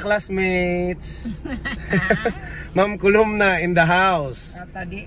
classmates. Ma'am Kulumna in the house. Tadi